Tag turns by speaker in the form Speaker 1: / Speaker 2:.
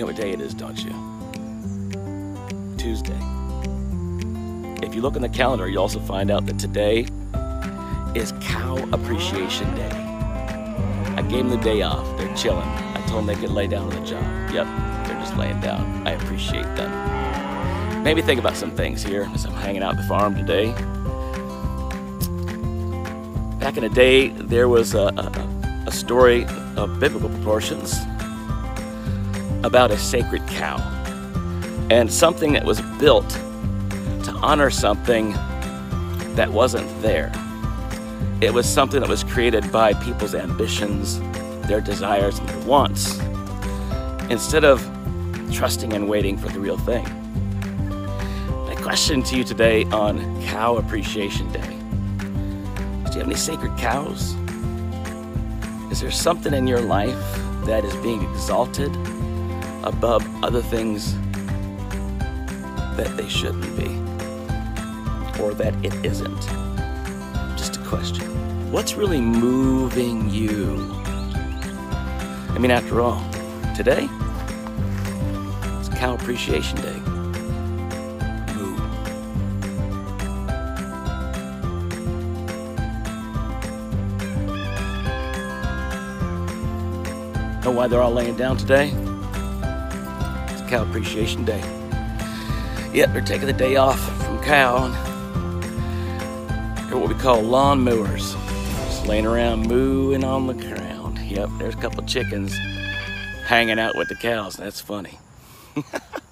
Speaker 1: You know what day it is, don't you? Tuesday. If you look in the calendar, you also find out that today is Cow Appreciation Day. I gave them the day off. They're chilling. I told them they could lay down on the job. Yep, they're just laying down. I appreciate them. Maybe think about some things here as I'm hanging out at the farm today. Back in the day, there was a, a, a story of biblical proportions about a sacred cow and something that was built to honor something that wasn't there. It was something that was created by people's ambitions, their desires, and their wants, instead of trusting and waiting for the real thing. My question to you today on Cow Appreciation Day do you have any sacred cows? Is there something in your life that is being exalted above other things that they shouldn't be? Or that it isn't? Just a question. What's really moving you? I mean, after all, today, it's Cow Appreciation Day. Moo. Know why they're all laying down today? Cow Appreciation Day. Yep, they're taking the day off from cow. They're what we call lawn mowers. Just laying around mooing on the ground. Yep, there's a couple chickens hanging out with the cows. That's funny.